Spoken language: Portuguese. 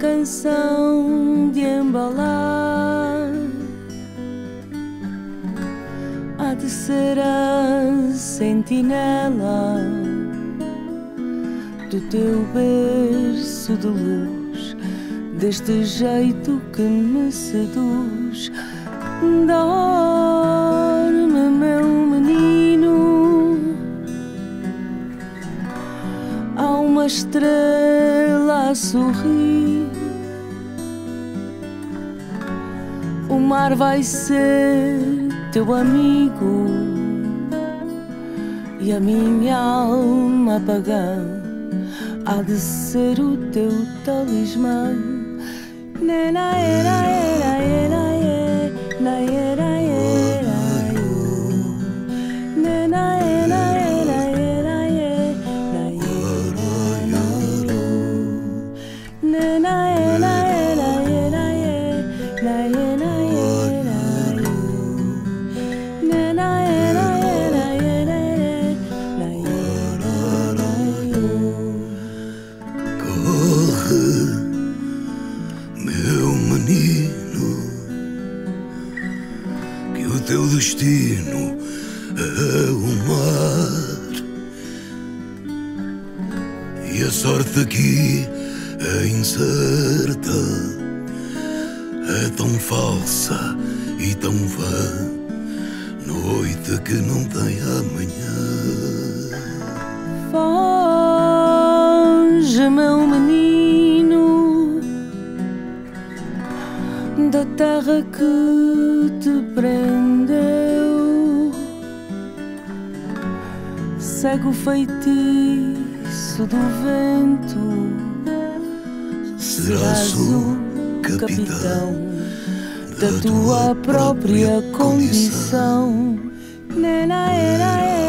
intenção de embalar. Há de ser a sentinela do teu berço de luz, deste jeito que me seduz. Dorme, meu menino. Há uma estrela a sorrir. O mar vai ser teu amigo e a minha alma pagã há de ser o teu talismã. Nena era era era teu destino é o mar. E a sorte aqui é incerta, é tão falsa e tão vã. Noite que não tem amanhã. Da terra que te prendeu. Segue o feitiço do vento, Serás o capitão da tua própria condição. Nena era